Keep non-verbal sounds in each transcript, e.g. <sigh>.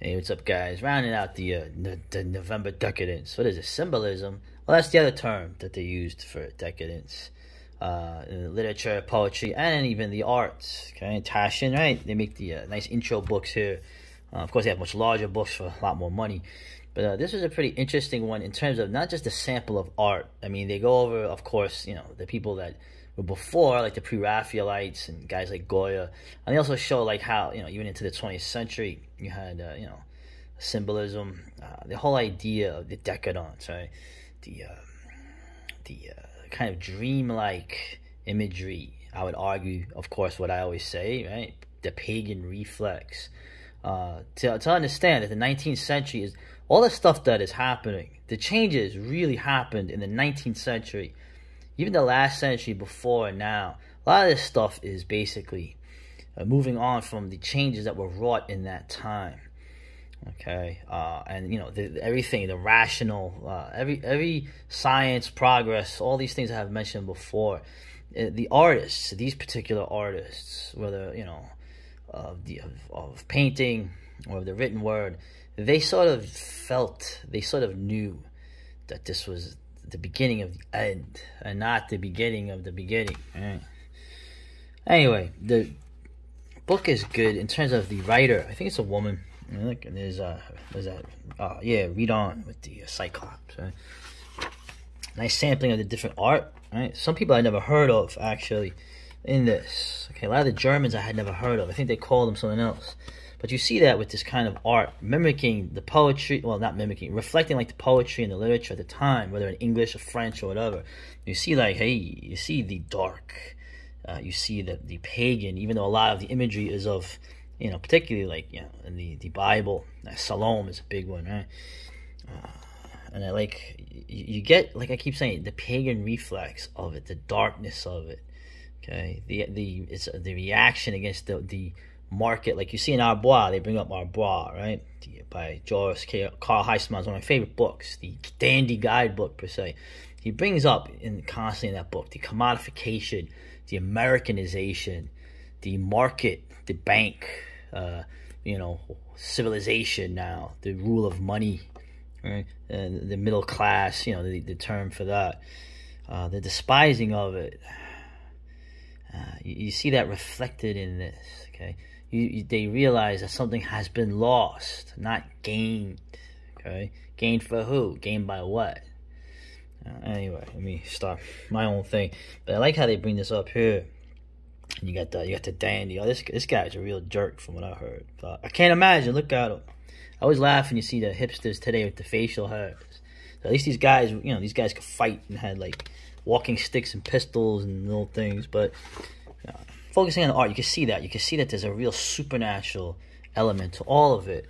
Hey, what's up, guys? Rounding out the, uh, the, November decadence. What is it? Symbolism. Well, that's the other term that they used for decadence. Uh, literature, poetry, and even the arts. Okay, and Taschen, right? They make the uh, nice intro books here. Uh, of course, they have much larger books for a lot more money. But uh, this is a pretty interesting one in terms of not just a sample of art. I mean, they go over, of course, you know, the people that were before, like the pre-Raphaelites and guys like Goya. And they also show like how, you know, even into the 20th century, you had, uh, you know, symbolism, uh, the whole idea of the decadence, right? The, uh, the kind of dreamlike imagery, I would argue, of course, what I always say, right? The pagan reflex. Uh, to, to understand that the 19th century is all the stuff that is happening, the changes really happened in the 19th century even the last century before and now, a lot of this stuff is basically uh, moving on from the changes that were wrought in that time. Okay, uh, and you know the, everything, the rational, uh, every every science progress, all these things I have mentioned before. Uh, the artists, these particular artists, whether you know of the of, of painting or the written word, they sort of felt, they sort of knew that this was the beginning of the end and not the beginning of the beginning. Right? Anyway, the book is good in terms of the writer. I think it's a woman. Look, there's uh, there's that. Uh, yeah, Redon with the uh, Cyclops. Right? Nice sampling of the different art. Right, some people I never heard of actually in this. Okay, a lot of the Germans I had never heard of. I think they called them something else. But you see that with this kind of art, mimicking the poetry, well, not mimicking, reflecting like the poetry and the literature at the time, whether in English or French or whatever. You see like, hey, you see the dark, uh, you see the, the pagan, even though a lot of the imagery is of, you know, particularly like, you know, in the, the Bible, uh, Salome is a big one, right? Uh, and I like, you, you get, like I keep saying, the pagan reflex of it, the darkness of it, okay? The, the, it's the reaction against the, the, market, like you see in À rebours, they bring up À rebours, right? By Joris Karl Huysmans, one of my favorite books, the dandy guidebook per se. He brings up in constantly in that book the commodification, the Americanization, the market, the bank, uh, you know, civilization now, the rule of money, right? And the middle class, you know, the, the term for that, uh, the despising of it. Uh, you, you see that reflected in this, okay? You, you, they realize that something has been lost, not gained. Okay, gained for who? Gained by what? Uh, anyway, let me start my own thing. But I like how they bring this up here. And you got the you got the dandy. Oh, this this guy's a real jerk from what I heard. But I can't imagine. Look at him. I always laugh when you see the hipsters today with the facial hairs. So at least these guys, you know, these guys could fight and had like walking sticks and pistols and little things. But focusing on the art, you can see that. You can see that there's a real supernatural element to all of it.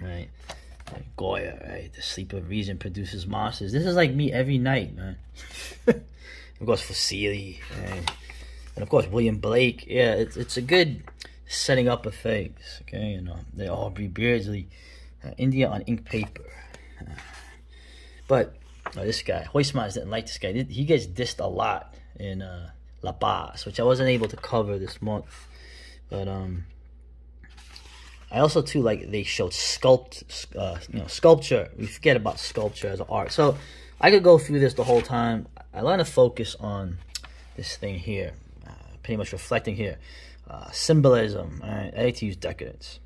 Right? Like Goya, right? The sleep of reason produces monsters. This is like me every night, man. <laughs> of course, Fuseli, right? And of course, William Blake. Yeah, it's, it's a good setting up of things, okay? You know, they Aubrey Beardsley, uh, India on ink paper. But oh, this guy, Huysmans didn't like this guy. He gets dissed a lot in uh, Là-Bas, which I wasn't able to cover this month. But um, I also too like they showed sculpt, uh, you know, sculpture. We forget about sculpture as an art. So I could go through this the whole time. I want to focus on this thing here, uh, pretty much reflecting here, uh, symbolism. Right? I like to use decadence.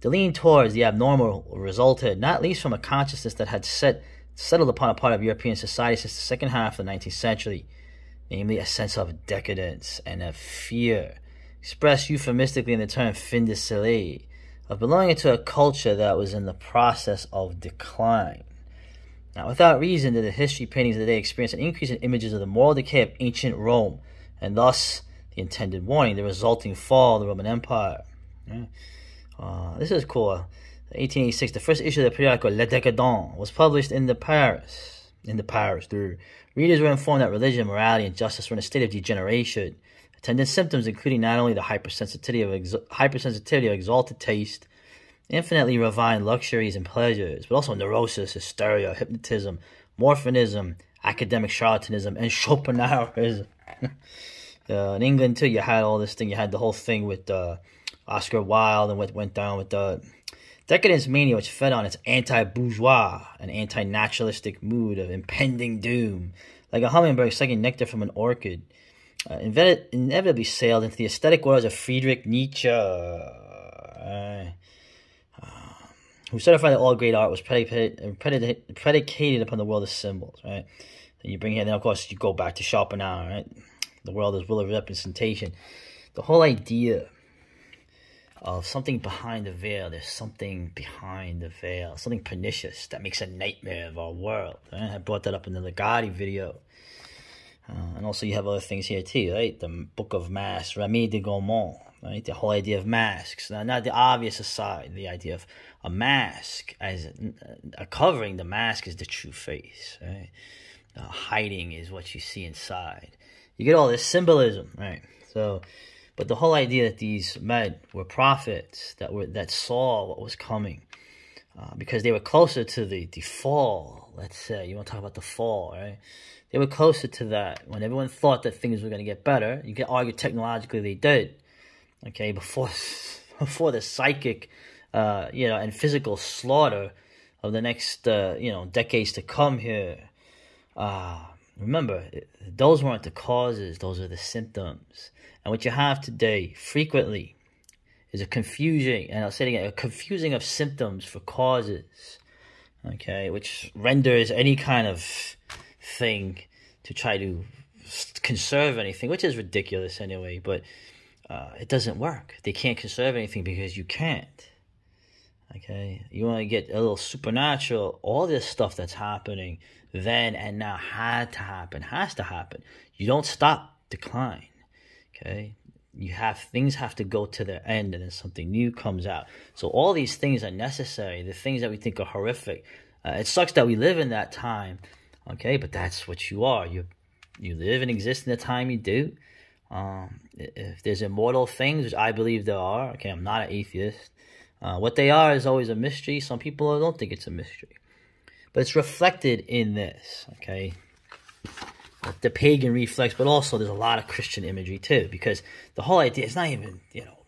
The lean towards the abnormal resulted not least from a consciousness that had set settled upon a part of European society since the second half of the 19th century namely a sense of decadence and of fear, expressed euphemistically in the term fin de siècle, of belonging to a culture that was in the process of decline. Now, without reason did the history paintings of the day experience an increase in images of the moral decay of ancient Rome, and thus the intended warning, the resulting fall of the Roman Empire. Uh, this is cool. 1886, the first issue of the periodical Le Décadent was published in the Paris, in the Paris, through Readers were informed that religion, morality, and justice were in a state of degeneration. Attendant symptoms including not only the hypersensitivity of, ex- hypersensitivity of exalted taste, infinitely refined luxuries and pleasures, but also neurosis, hysteria, hypnotism, morphinism, academic charlatanism, and Schopenhauerism. <laughs> uh, in England too, you had all this thing. You had the whole thing with uh, Oscar Wilde and what went down with the decadence mania, which fed on its anti-bourgeois and anti-naturalistic mood of impending doom, like a hummingbird sucking nectar from an orchid. Uh, inevitably sailed into the aesthetic worlds of Friedrich Nietzsche, uh, who certified that all great art was predicated, predicated, predicated upon the world of symbols, right? And you bring here, then of course you go back to Schopenhauer, right? The world is will of representation. The whole idea of something behind the veil, there's something behind the veil, something pernicious that makes a nightmare of our world. Right? I brought that up in the Ligotti video. Uh, and also you have other things here too, right? The Book of Masks, Remy de Gourmont, right? The whole idea of masks. Now, not the obvious aside, the idea of a mask as a, covering, the mask is the true face, right? Uh, hiding is what you see inside. You get all this symbolism, right? So, but the whole idea that these men were prophets that were that saw what was coming, uh, because they were closer to the, the fall. Let's say you want to talk about the fall, right? They were closer to that when everyone thought that things were going to get better. You can argue technologically they did, okay, before <laughs> before the psychic, uh, you know, and physical slaughter of the next, uh, you know, decades to come here. Uh, remember, those weren't the causes; those are the symptoms. And what you have today, frequently, is a confusing, and I'll say it again, a confusing of symptoms for causes. Okay, which renders any kind of thing to try to conserve anything, which is ridiculous anyway. But uh, it doesn't work. They can't conserve anything because you can't. Okay, you want to get a little supernatural. All this stuff that's happening then and now had to happen, has to happen. You don't stop decline. Okay, you have things have to go to their end, and then something new comes out. So all these things are necessary. The things that we think are horrific. Uh, it sucks that we live in that time. Okay, but that's what you are. You you live and exist in the time you do. Um, if there's immortal things, which I believe there are, okay, I'm not an atheist. Uh, what they are is always a mystery. Some people don't think it's a mystery. But it's reflected in this, okay? The pagan reflex, but also there's a lot of Christian imagery too, because the whole idea is not even, you know,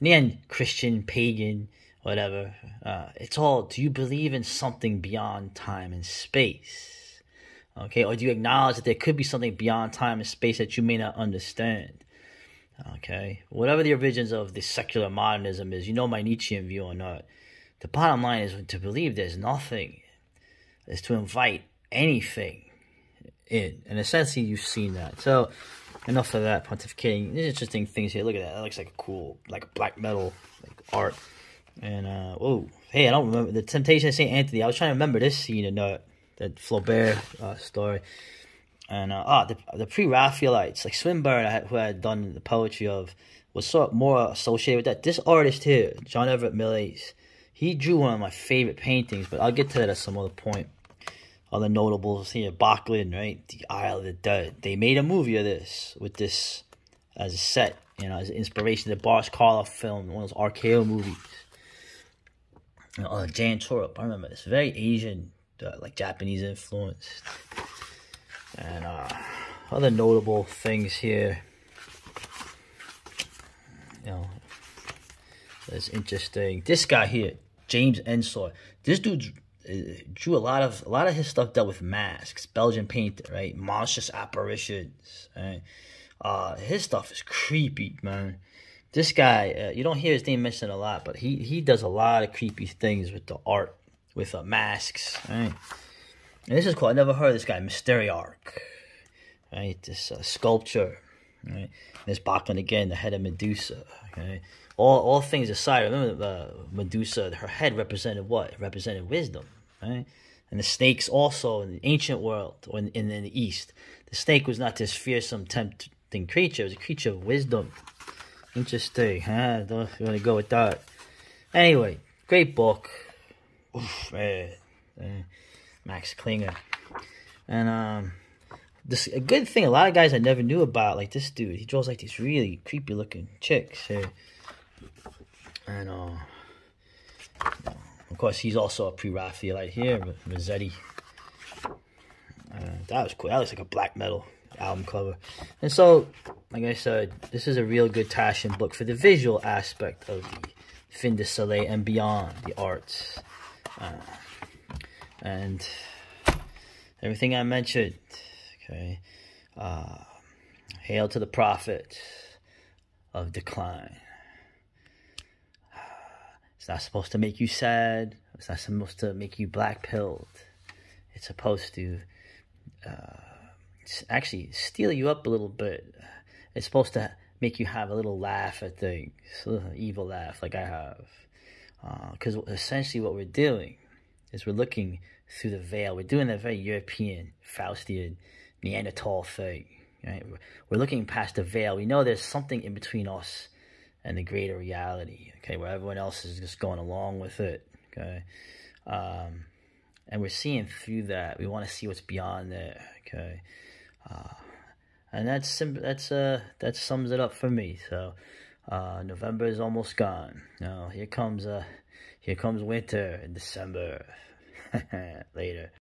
in the end, Christian, pagan, whatever. Uh, it's all, do you believe in something beyond time and space? Okay, or do you acknowledge that there could be something beyond time and space that you may not understand? Okay, whatever the origins of the secular modernism is, you know my Nietzschean view or not. The bottom line is to believe there's nothing, is to invite anything in. And essentially, you've seen that. So, enough of that pontificating. Interesting things here. Look at that. That looks like a cool, like black metal like art. And, uh, oh, hey, I don't remember. The Temptation of St. Anthony. I was trying to remember this scene in uh, that Flaubert uh, story. And uh, ah, the, the pre-Raphaelites, like Swinburne, who I had done the poetry of, was sort of more associated with that. This artist here, John Everett Millais, he drew one of my favorite paintings, but I'll get to that at some other point. Other notables here, Böcklin, right? The Isle of the Dead. They made a movie of this with this as a set, you know, as inspiration. The Boris Karloff film, one of those RKO movies. You know, uh, Jan Toorop, I remember this. Very Asian uh, like Japanese influence. And uh, other notable things here. You know, that's interesting. This guy here, James Ensor. This dude uh, drew a lot of a lot of his stuff dealt with masks, Belgian painter, right? Monstrous apparitions, right? Uh, his stuff is creepy, man. This guy, uh, you don't hear his name mentioned a lot, but he he does a lot of creepy things with the art with uh, masks. Right? And this is cool. I never heard of this guy, Mysteriarch. Right? This uh, sculpture. Right? This Böcklin again, the head of Medusa. Okay? All, all things aside, remember uh, Medusa, her head represented what? It represented wisdom. Right? And the snakes also in the ancient world, or in, in, the East, the snake was not this fearsome, tempting creature. It was a creature of wisdom. Interesting, huh? Don't you want to go with that? Anyway, great book. Oof, man. Max Klinger. And um, this a good thing. A lot of guys I never knew about, like this dude. He draws like these really creepy looking chicks here. And uh, of course, he's also a pre-Raphaelite here, Rossetti. Uh, that was cool. That looks like a black metal album cover. And so, like I said, this is a real good Taschen book for the visual aspect of the fin de soleil and beyond the arts. Uh, and everything I mentioned, okay, uh, hail to the prophet of decline. Not supposed to make you sad. It's not supposed to make you black pilled. It's supposed to uh, actually steel you up a little bit. It's supposed to make you have a little laugh at things, evil laugh like I have. Because uh, essentially what we're doing is we're looking through the veil. We're doing that very European, Faustian, Neanderthal thing. Right? We're looking past the veil. We know there's something in between us and the greater reality. Okay, where everyone else is just going along with it. Okay, um, and we're seeing through that. We want to see what's beyond there. Okay, uh, and that's sim- that's uh that sums it up for me. So uh, November is almost gone. Now here comes uh here comes winter in December. <laughs> Later.